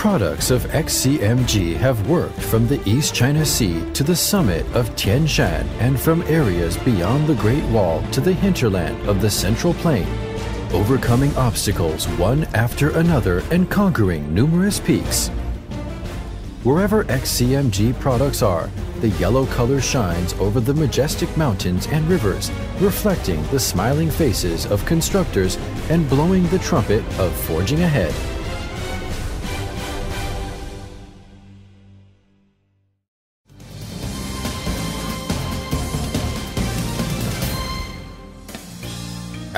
products of XCMG have worked from the East China Sea to the summit of Tian Shan and from areas beyond the Great Wall to the hinterland of the Central Plain, overcoming obstacles one after another and conquering numerous peaks. Wherever XCMG products are, the yellow color shines over the majestic mountains and rivers, reflecting the smiling faces of constructors and blowing the trumpet of forging ahead.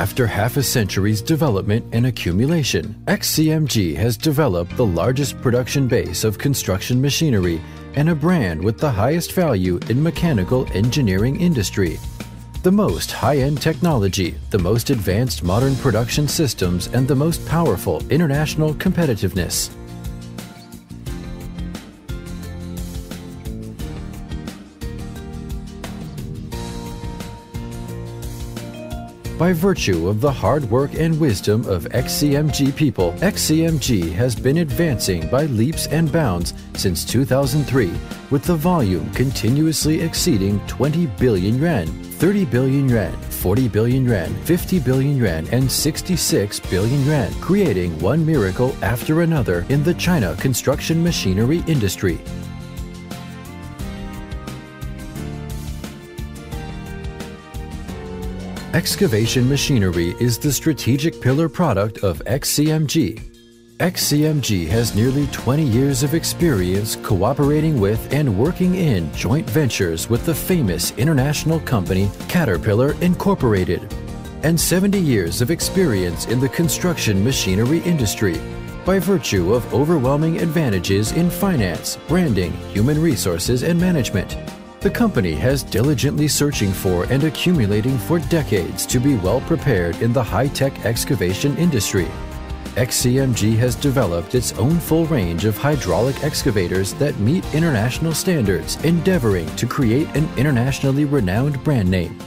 After half a century's development and accumulation, XCMG has developed the largest production base of construction machinery and a brand with the highest value in mechanical engineering industry. The most high-end technology, the most advanced modern production systems, and the most powerful international competitiveness. By virtue of the hard work and wisdom of XCMG people, XCMG has been advancing by leaps and bounds since 2003, with the volume continuously exceeding 20 billion yuan, 30 billion yuan, 40 billion yuan, 50 billion yuan, and 66 billion yuan, creating one miracle after another in the China construction machinery industry. Excavation machinery is the strategic pillar product of XCMG. XCMG has nearly 20 years of experience cooperating with and working in joint ventures with the famous international company Caterpillar Incorporated, and 70 years of experience in the construction machinery industry by virtue of overwhelming advantages in finance, branding, human resources, and management. The company has diligently searching for and accumulating for decades to be well prepared in the high-tech excavation industry. XCMG has developed its own full range of hydraulic excavators that meet international standards, endeavoring to create an internationally renowned brand name.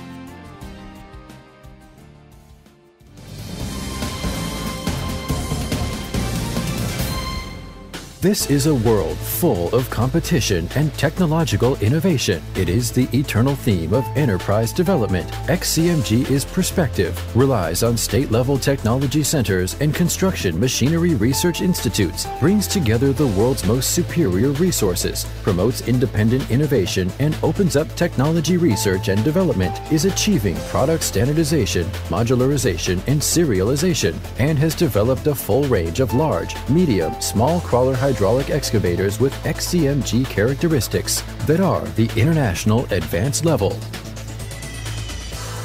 This is a world full of competition and technological innovation. It is the eternal theme of enterprise development. XCMG is perspective, relies on state level technology centers and construction machinery research institutes, brings together the world's most superior resources, promotes independent innovation, and opens up technology research and development, is achieving product standardization, modularization, and serialization, and has developed a full range of large, medium, small crawler hydraulic excavators with XCMG characteristics that are the international advanced level.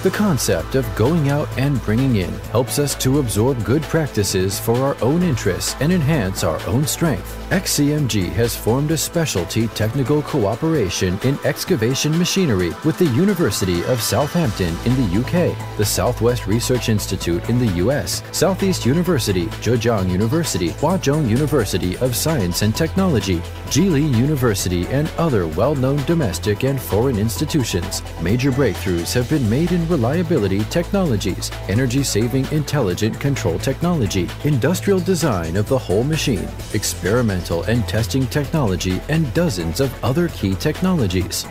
The concept of going out and bringing in helps us to absorb good practices for our own interests and enhance our own strength. XCMG has formed a specialty technical cooperation in excavation machinery with the University of Southampton in the UK, the Southwest Research Institute in the US, Southeast University, Zhejiang University, Huazhong University of Science and Technology, Jilin University, and other well-known domestic and foreign institutions. Major breakthroughs have been made in reliability technologies, energy-saving intelligent control technology, industrial design of the whole machine, experimental and testing technology, and dozens of other key technologies.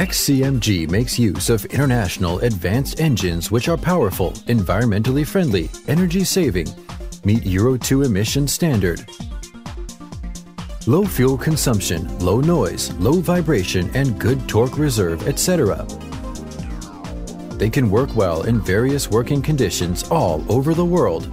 XCMG makes use of international advanced engines which are powerful, environmentally friendly, energy saving, meet Euro 2 emission standard, low fuel consumption, low noise, low vibration, and good torque reserve, etc. They can work well in various working conditions all over the world.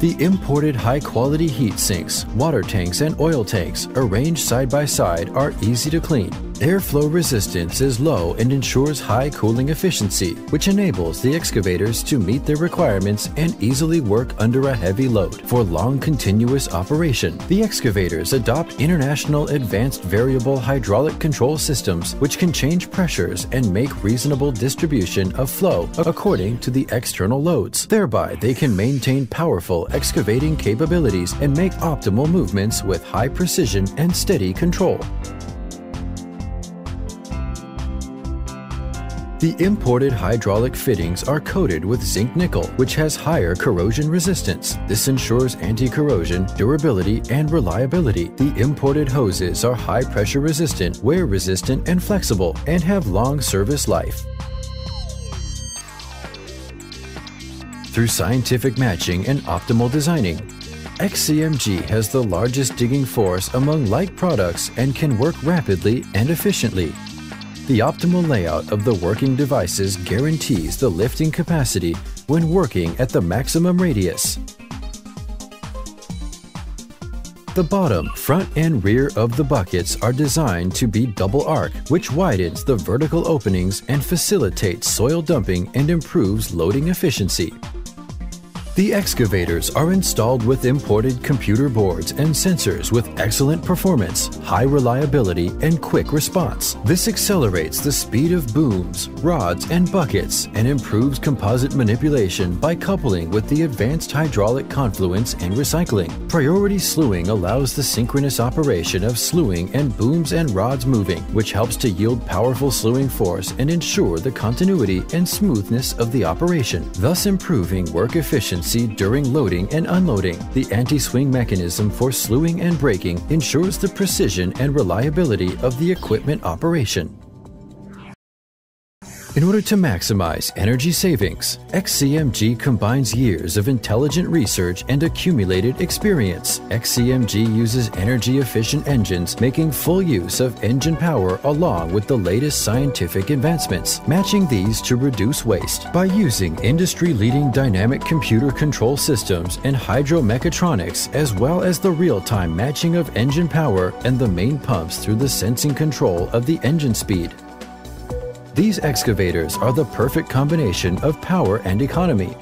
The imported high-quality heat sinks, water tanks, and oil tanks arranged side by side are easy to clean, Airflow resistance is low and ensures high cooling efficiency, which enables the excavators to meet their requirements and easily work under a heavy load. For long continuous operation, the excavators adopt International Advanced Variable Hydraulic Control Systems, which can change pressures and make reasonable distribution of flow according to the external loads. Thereby, they can maintain powerful excavating capabilities and make optimal movements with high precision and steady control. The imported hydraulic fittings are coated with zinc nickel, which has higher corrosion resistance. This ensures anti-corrosion, durability, and reliability. The imported hoses are high pressure resistant, wear resistant, and flexible, and have long service life. Through scientific matching and optimal designing, XCMG has the largest digging force among like products and can work rapidly and efficiently. The optimal layout of the working devices guarantees the lifting capacity when working at the maximum radius. The bottom, front, and rear of the buckets are designed to be double arc, which widens the vertical openings and facilitates soil dumping and improves loading efficiency. The excavators are installed with imported computer boards and sensors with excellent performance, high reliability, and quick response. This accelerates the speed of booms, rods, and buckets and improves composite manipulation by coupling with the advanced hydraulic confluence and recycling. Priority slewing allows the synchronous operation of slewing and booms and rods moving, which helps to yield powerful slewing force and ensure the continuity and smoothness of the operation, thus improving work efficiency during loading and unloading. The anti-swing mechanism for slewing and braking ensures the precision and reliability of the equipment operation. In order to maximize energy savings, XCMG combines years of intelligent research and accumulated experience. XCMG uses energy efficient engines, making full use of engine power along with the latest scientific advancements, matching these to reduce waste. By using industry leading dynamic computer control systems and hydromechatronics, as well as the real time matching of engine power and the main pumps through the sensing control of the engine speed. These excavators are the perfect combination of power and economy.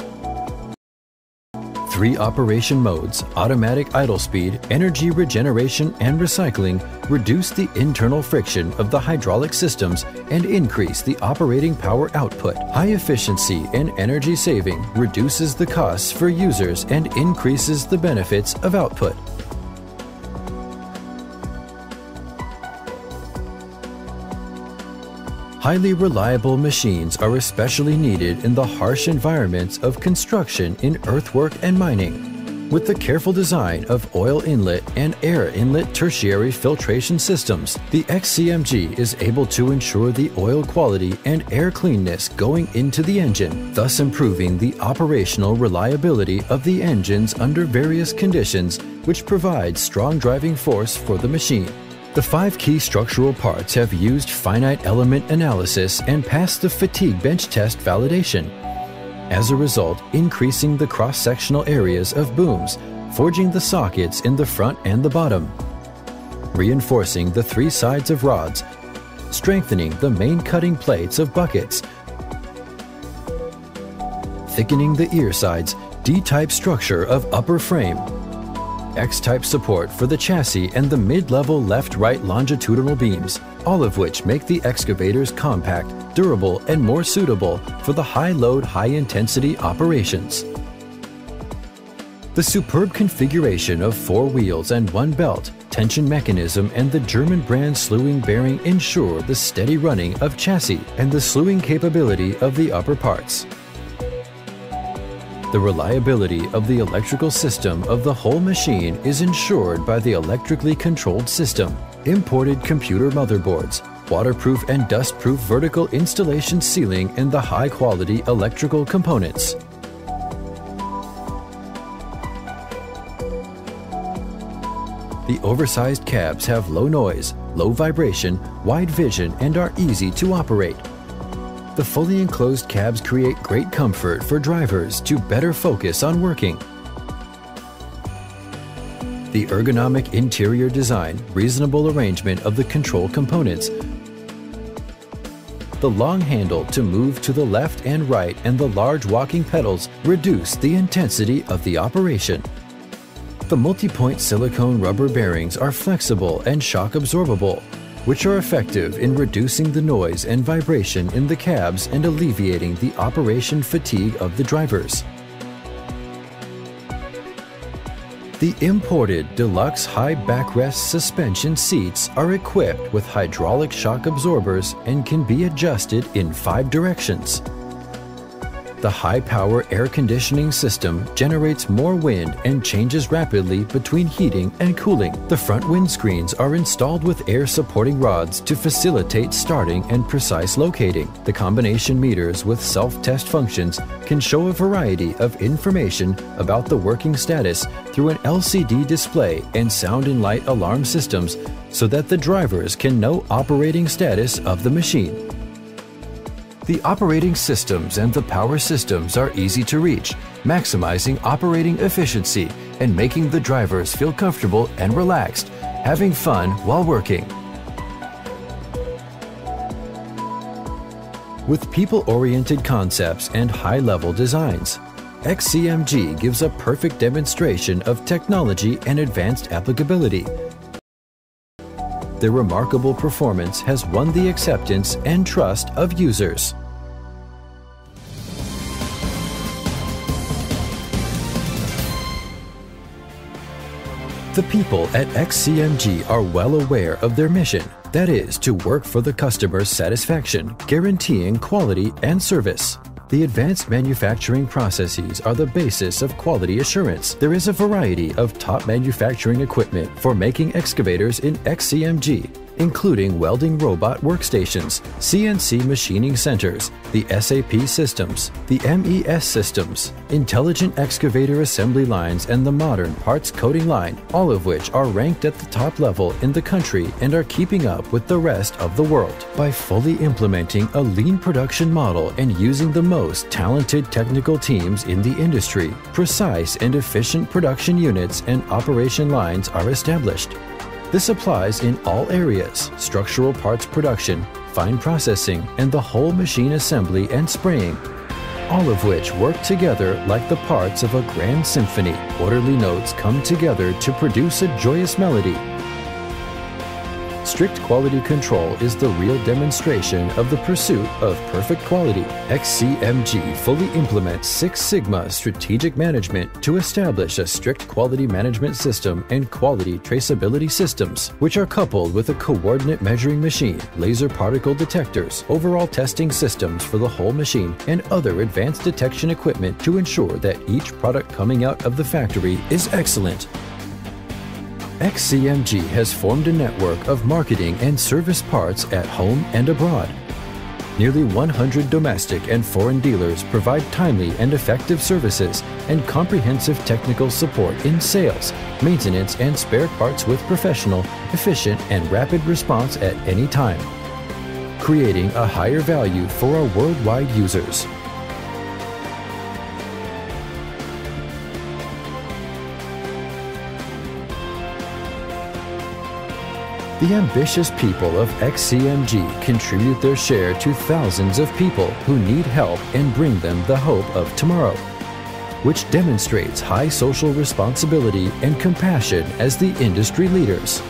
Three operation modes, automatic idle speed, energy regeneration, and recycling reduce the internal friction of the hydraulic systems and increase the operating power output. High efficiency and energy saving reduces the costs for users and increases the benefits of output. Highly reliable machines are especially needed in the harsh environments of construction in earthwork and mining. With the careful design of oil inlet and air inlet tertiary filtration systems, the XCMG is able to ensure the oil quality and air cleanness going into the engine, thus improving the operational reliability of the engines under various conditions, which provides strong driving force for the machine. The five key structural parts have used finite element analysis and passed the fatigue bench test validation. As a result, increasing the cross-sectional areas of booms, forging the sockets in the front and the bottom, reinforcing the three sides of rods, strengthening the main cutting plates of buckets, thickening the ear sides, D-type structure of upper frame, X-type support for the chassis and the mid-level left-right longitudinal beams, all of which make the excavators compact, durable, and more suitable for the high-load, high-intensity operations. The superb configuration of four wheels and one belt, tension mechanism, and the German brand slewing bearing ensure the steady running of chassis and the slewing capability of the upper parts. The reliability of the electrical system of the whole machine is ensured by the electrically controlled system, imported computer motherboards, waterproof and dustproof vertical installation ceiling and the high-quality electrical components. The oversized cabs have low noise, low vibration, wide vision, and are easy to operate. The fully enclosed cabs create great comfort for drivers to better focus on working. The ergonomic interior design, reasonable arrangement of the control components, The long handle to move to the left and right and the large walking pedals reduce the intensity of the operation. The multi-point silicone rubber bearings are flexible and shock absorbable, which are effective in reducing the noise and vibration in the cabs and alleviating the operation fatigue of the drivers. The imported deluxe high backrest suspension seats are equipped with hydraulic shock absorbers and can be adjusted in five directions. The high-power air conditioning system generates more wind and changes rapidly between heating and cooling. The front windscreens are installed with air supporting rods to facilitate starting and precise locating. The combination meters with self-test functions can show a variety of information about the working status through an LCD display and sound and light alarm systems so that the drivers can know operating status of the machine. The operating systems and the power systems are easy to reach, maximizing operating efficiency and making the drivers feel comfortable and relaxed, having fun while working. With people-oriented concepts and high-level designs, XCMG gives a perfect demonstration of technology and advanced applicability their remarkable performance has won the acceptance and trust of users. The people at XCMG are well aware of their mission, that is, to work for the customer's satisfaction, guaranteeing quality and service. The advanced manufacturing processes are the basis of quality assurance. There is a variety of top manufacturing equipment for making excavators in XCMG, including welding robot workstations, CNC machining centers, the SAP systems, the MES systems, intelligent excavator assembly lines, and the modern parts coating line, all of which are ranked at the top level in the country and are keeping up with the rest of the world. By fully implementing a lean production model and using the most talented technical teams in the industry, precise and efficient production units and operation lines are established. This applies in all areas structural parts production, fine processing, and the whole machine assembly and spraying, all of which work together like the parts of a grand symphony. Orderly notes come together to produce a joyous melody Strict quality control is the real demonstration of the pursuit of perfect quality. XCMG fully implements Six Sigma strategic management to establish a strict quality management system and quality traceability systems, which are coupled with a coordinate measuring machine, laser particle detectors, overall testing systems for the whole machine, and other advanced detection equipment to ensure that each product coming out of the factory is excellent. XCMG has formed a network of marketing and service parts at home and abroad. Nearly 100 domestic and foreign dealers provide timely and effective services and comprehensive technical support in sales, maintenance, and spare parts with professional, efficient, and rapid response at any time, creating a higher value for our worldwide users. The ambitious people of XCMG contribute their share to thousands of people who need help and bring them the hope of tomorrow, which demonstrates high social responsibility and compassion as the industry leaders.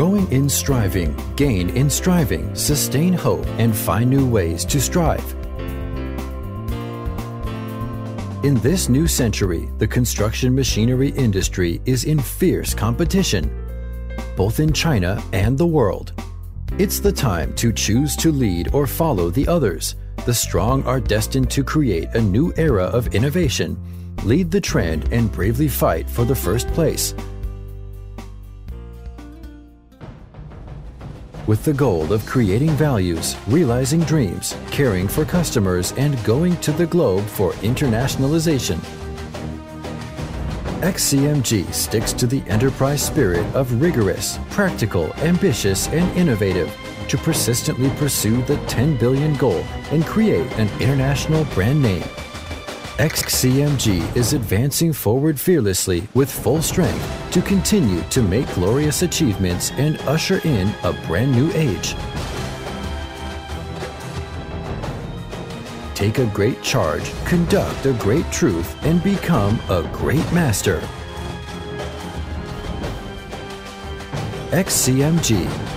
Growing in striving, gain in striving, sustain hope, and find new ways to strive. In this new century, the construction machinery industry is in fierce competition, both in China and the world. It's the time to choose to lead or follow the others. The strong are destined to create a new era of innovation, lead the trend, and bravely fight for the first place. With the goal of creating values, realizing dreams, caring for customers, and going to the globe for internationalization. XCMG sticks to the enterprise spirit of rigorous, practical, ambitious, and innovative to persistently pursue the 10 billion goal and create an international brand name. XCMG is advancing forward fearlessly with full strength to continue to make glorious achievements and usher in a brand new age. Take a great charge, conduct a great truth, and become a great master. XCMG